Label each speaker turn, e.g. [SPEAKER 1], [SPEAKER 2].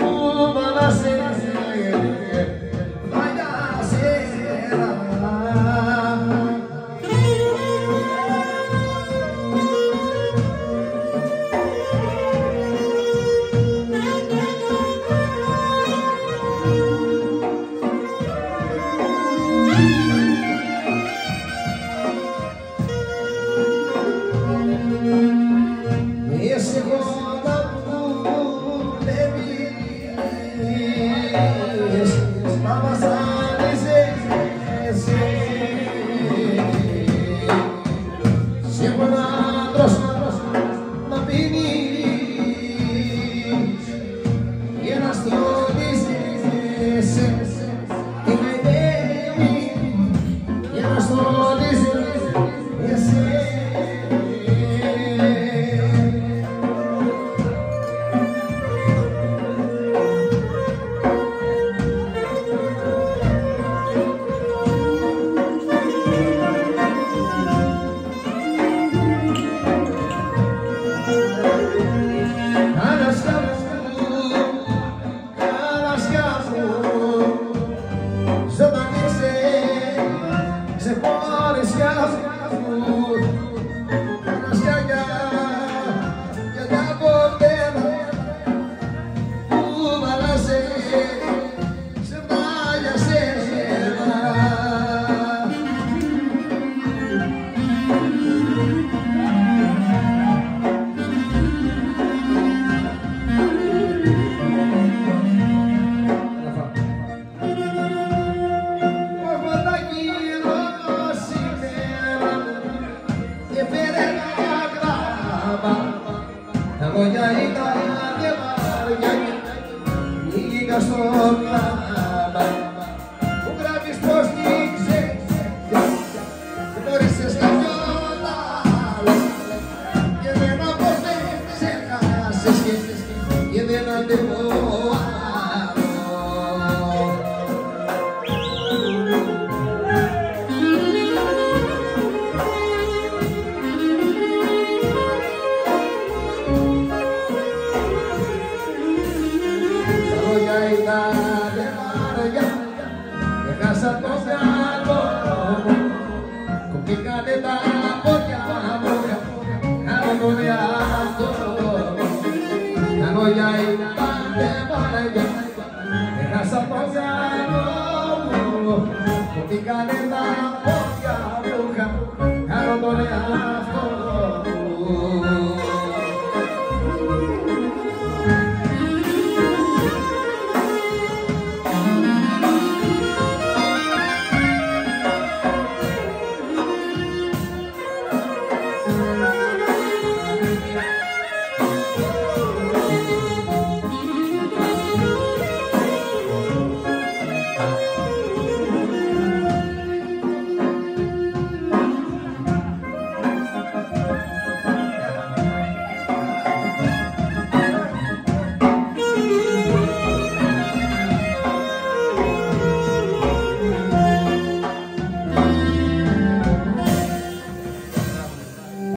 [SPEAKER 1] Uma nascer chegou τα μάτια μαριά, νίκηκα στο πλάι. Caro